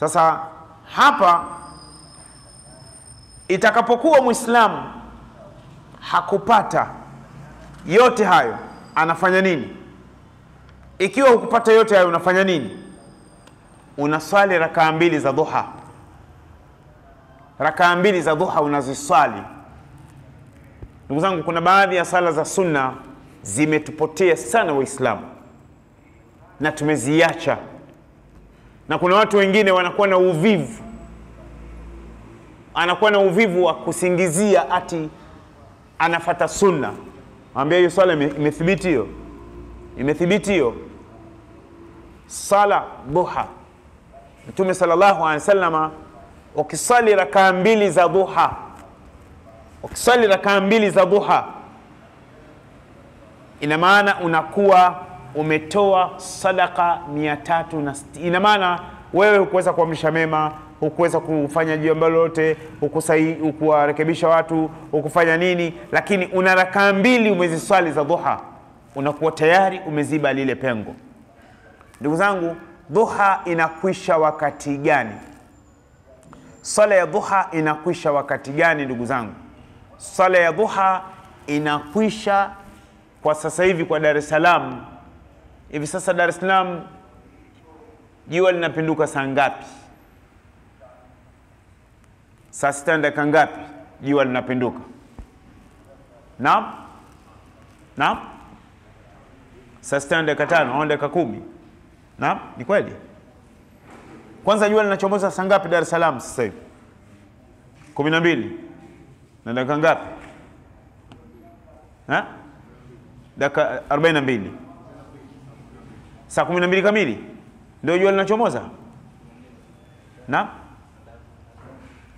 Sasa hapa itakapokuwa Muislamu hakupata yote hayo, anafanya nini? Ikiwa hukupata yote hayo, unafanya nini? Unaswali rakaa mbili za duha Rakaa mbili za duha unaziswali. Ndugu zangu, kuna baadhi ya sala za sunna zimetupotea sana Waislamu na tumeziacha, na kuna watu wengine wanakuwa na uvivu, anakuwa na uvivu wa kusingizia ati anafata sunna. Ambia hiyo swala ime- imethibiti, hiyo imethibiti, hiyo sala duha. Mtume sallallahu alaihi wasallama, ukisali rakaa mbili za duha, ukisali rakaa mbili za duha, ina maana unakuwa umetoa sadaka mia tatu na sitini. Ina maana wewe hukuweza kuamrisha mema, hukuweza kufanya jambo lolote, hukuwarekebisha watu, hukufanya nini, lakini una rakaa mbili umeziswali za dhuha, unakuwa tayari umeziba lile pengo. Ndugu zangu, dhuha inakwisha wakati gani? Swala ya dhuha inakwisha wakati gani? Ndugu zangu, swala ya dhuha inakwisha kwa sasa hivi kwa Dar es Salaam. Hivi sasa Dar es Salaam jua linapinduka saa ngapi? Saa sita na dakika ngapi jua linapinduka? Naam, naam, saa sita dakika tano au dakika kumi? Naam, ni kweli. Kwanza jua linachomoza saa ngapi Dar es Salaam sasa hivi? kumi na mbili na dakika ngapi? Ha? na 42 saa 12 kamili. Ndio jua linachomoza? Na?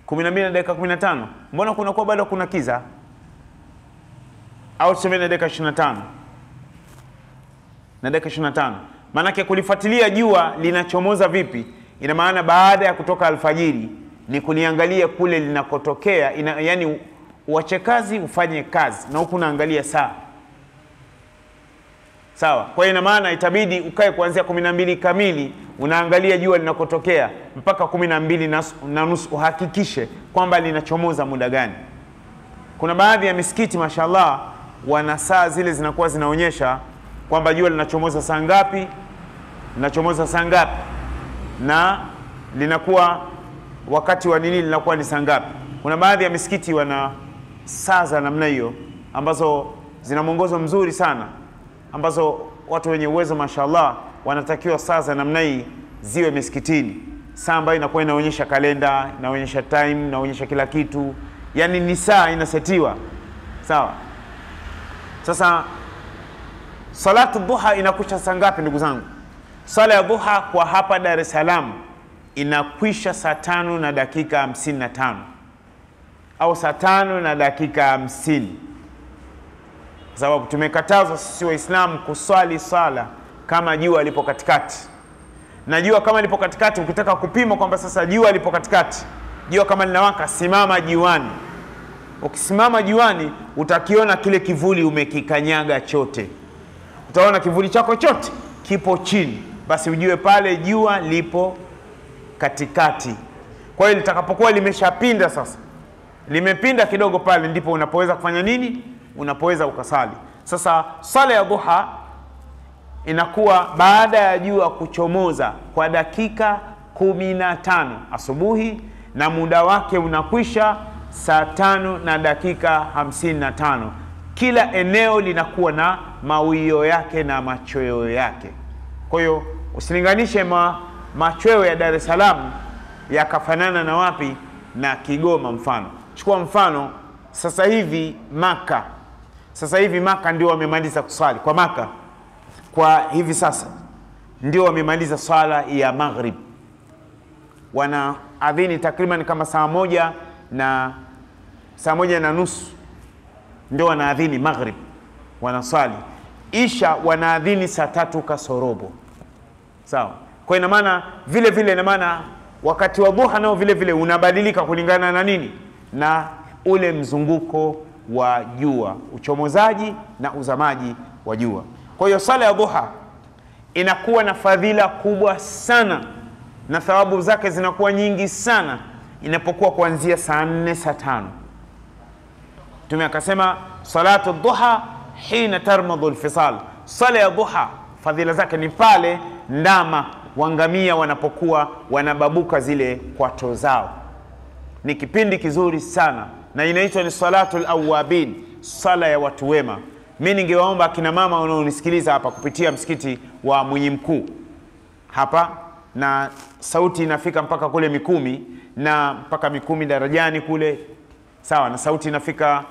12 na dakika 15 mbona kunakuwa bado kuna kiza? Au tuseme na dakika 25 na dakika 25 maanake kulifuatilia jua linachomoza vipi ina maana baada ya kutoka alfajiri ni kuliangalia kule linakotokea. Ina, yani uache kazi ufanye kazi. Na huku naangalia saa sawa. Kwa hiyo ina maana itabidi ukae kuanzia kumi na mbili kamili unaangalia jua linakotokea mpaka kumi na mbili na nusu uhakikishe kwamba linachomoza muda gani. Kuna baadhi ya misikiti mashallah wana saa zile zinakuwa zinaonyesha kwamba jua linachomoza saa ngapi linachomoza saa ngapi na linakuwa wakati wa nini linakuwa ni saa ngapi. Kuna baadhi ya misikiti wana saa za namna hiyo ambazo zina mwongozo mzuri sana ambazo watu wenye uwezo mashallah wanatakiwa saa za namna hii ziwe misikitini. Saa ambayo inakuwa inaonyesha kalenda inaonyesha time inaonyesha kila kitu. Yani ni saa inasetiwa. Sawa? Sasa salatu duha inakwisha saa ngapi ndugu zangu? Sala ya duha kwa hapa dar es salaam inakwisha saa tano na dakika hamsini na tano. Au saa tano na dakika hamsini sababu tumekatazwa sisi waislamu kuswali sala kama jua lipo katikati. Na jua kama lipo katikati ukitaka kupima kwamba sasa jua lipo katikati jua kama linawaka simama juani. Ukisimama juani utakiona kile kivuli umekikanyaga chote. Utaona kivuli chako chote kipo chini. Basi ujue pale jua lipo katikati. Kwa hiyo litakapokuwa limeshapinda sasa limepinda kidogo pale ndipo unapoweza kufanya nini unapoweza ukasali. Sasa sala ya duha inakuwa baada ya jua kuchomoza kwa dakika kumi na tano asubuhi na muda wake unakwisha saa tano na dakika hamsini na tano. Kila eneo linakuwa na mawio yake na machweo yake. Kwa hiyo usilinganishe ma, machweo ya dar es salaam yakafanana na wapi? Na kigoma mfano. Chukua mfano sasa hivi maka sasa hivi maka ndio wamemaliza kuswali. Kwa maka kwa hivi sasa ndio wamemaliza swala ya maghrib. Wana adhini takriban kama saa moja na saa moja na nusu ndio wanaadhini maghrib wanaswali isha wanaadhini saa tatu kasorobo. Sawa. Kwa ina maana vile vile ina maana wakati wa dhuha nao vile vile unabadilika kulingana na nini? Na ule mzunguko wa jua uchomozaji na uzamaji wa jua. Kwa hiyo sala ya dhuha inakuwa na fadhila kubwa sana na thawabu zake zinakuwa nyingi sana inapokuwa kuanzia saa nne saa tano. Mtume akasema salatu duha hina tarmadhu lfisal sala ya duha fadhila zake ni pale ndama wangamia wanapokuwa wanababuka zile kwato zao. Ni kipindi kizuri sana na inaitwa ni salatu lawabin sala ya watu wema. Mi ningewaomba akina mama wanaonisikiliza hapa kupitia msikiti wa mwenye mkuu. Hapa na sauti inafika mpaka kule mikumi na mpaka mikumi darajani kule. Sawa na sauti inafika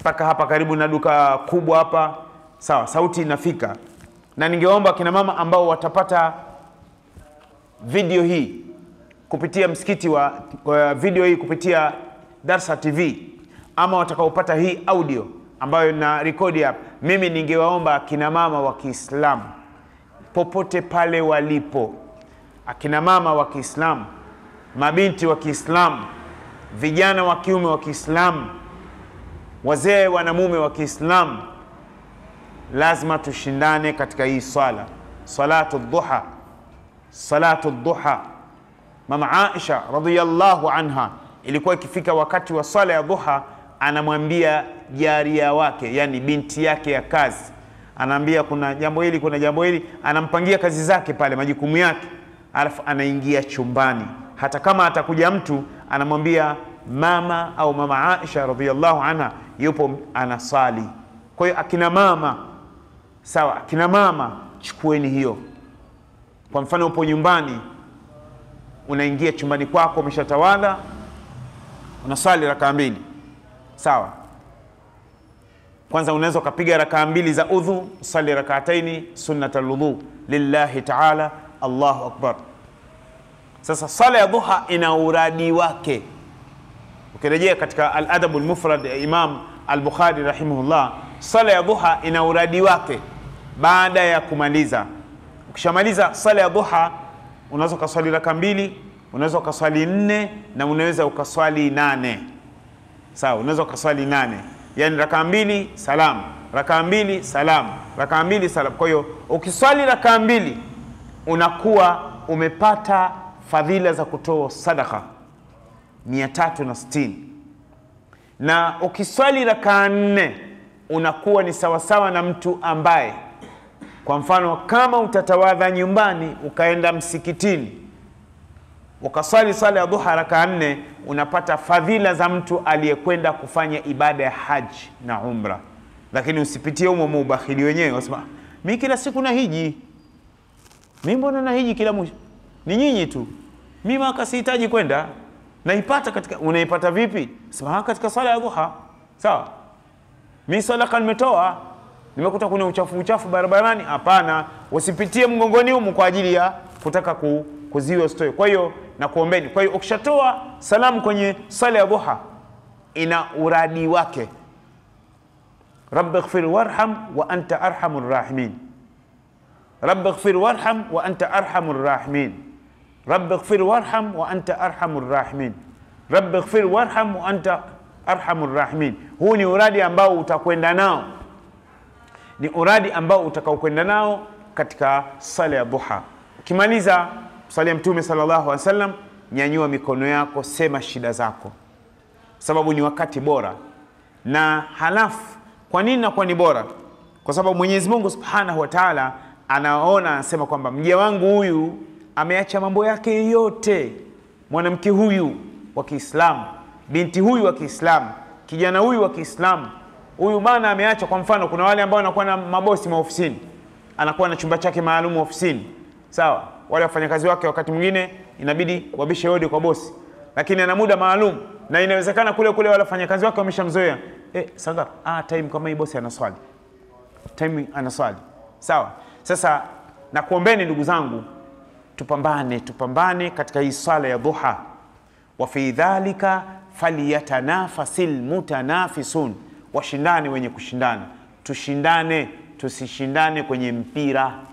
mpaka hapa karibu na duka kubwa hapa. Sawa sauti inafika. Na ningewaomba akina mama ambao watapata video hii kupitia msikiti wa, wa video hii kupitia darsa tv ama watakaopata hii audio ambayo na rekodi hapa mimi ningewaomba akina mama wa kiislamu popote pale walipo akina mama wa kiislamu mabinti wa kiislamu vijana wa kiume wa kiislamu wazee wanamume wa kiislamu lazima tushindane katika hii swala. Salatu duha salatu duha. Mama aisha radhiyallahu anha ilikuwa ikifika wakati wa swala ya dhuha, anamwambia jaria wake yani binti yake ya kazi. Anaambia kuna jambo hili kuna jambo hili. Anampangia kazi zake pale majukumu yake. Alafu anaingia chumbani. Hata kama atakuja mtu anamwambia mama au mama aisha radhiallahu anha yupo anasali. Kwa hiyo akina mama sawa akina mama chukueni hiyo. Kwa mfano upo nyumbani unaingia chumbani kwako umeshatawadha unaswali rakaa mbili. Sawa. Kwanza unaweza ukapiga rakaa mbili za udhu sali rakaataini sunnata ludhu lillahi taala allahu akbar. Sasa sala ya dhuha ina uradi wake. Ukirejea katika aladabu lmufrad ya imam albukhari rahimahullah sala ya dhuha ina uradi wake. Baada ya kumaliza. Ukishamaliza sala ya dhuha unaweza ukaswali raka mbili unaweza ukaswali nne na unaweza ukaswali nane. Sawa unaweza ukaswali nane. Yani rakaa mbili salamu. Rakaa mbili salamu. Rakaa mbili salam kwa hiyo ukiswali rakaa mbili unakuwa umepata fadhila za kutoa sadaka 360 na ukiswali rakaa nne unakuwa ni sawasawa na mtu ambaye kwa mfano kama utatawadha nyumbani ukaenda msikitini ukaswali sala ya dhuha rakaa nne unapata fadhila za mtu aliyekwenda kufanya ibada ya haji na umra. Lakini usipitie humo mubahili wenyewe wasema mi kila siku na hiji. Mi mbona na hiji kila mwisho? Ni nyinyi tu. Mi maka sihitaji kwenda. Naipata katika unaipata vipi? Sema katika sala ya dhuha sawa. Mi sadaka nimetoa. Nimekuta kuna uchafu uchafu barabarani. Hapana. Usipitie mgongoni humu kwa ajili ya kutaka ku, kuziwa kwa hiyo na kuombeni. Kwa hiyo ukishatoa salamu kwenye sala ya duha ina uradi wake. Rabbi ighfir warham wa anta arhamur rahimin. Rabbi ighfir warham wa anta arhamur rahimin. Rabbi ighfir warham wa anta arhamur rahimin. Rabbi ighfir warham wa anta arhamur rahimin. Huu ni uradi ambao utakwenda nao. Ni uradi ambao utakaokwenda nao katika sala ya duha. ukimaliza sali ya mtume sallallahu alaihi wasallam nyanyua mikono yako sema shida zako. Sababu ni wakati bora. Na halafu kwa nini nakuwa ni bora? Kwa sababu mwenyezi mungu subhanahu wa taala anaona anasema kwamba mja wangu huyu ameacha mambo yake yote. Mwanamke huyu wa kiislamu binti huyu wa kiislamu kijana huyu wa kiislamu. Huyu bana ameacha kwa mfano kuna wale ambao wanakuwa na mabosi maofisini. Anakuwa na chumba chake maalum ofisini. Sawa wale wafanyakazi wake wakati mwingine inabidi wabishe hodi kwa bosi. Lakini ana muda maalum. Na inawezekana kule kule wale wafanyakazi wake wameshamzoea. Eh, sanga ah, time kama hii bosi anaswali time anaswali sawa. Sasa nakuombeni ndugu zangu tupambane tupambane katika hii swala ya dhuha. Wa fi dhalika falyatanafasil mutanafisun. Washindane wenye kushindana. Tushindane tusishindane kwenye mpira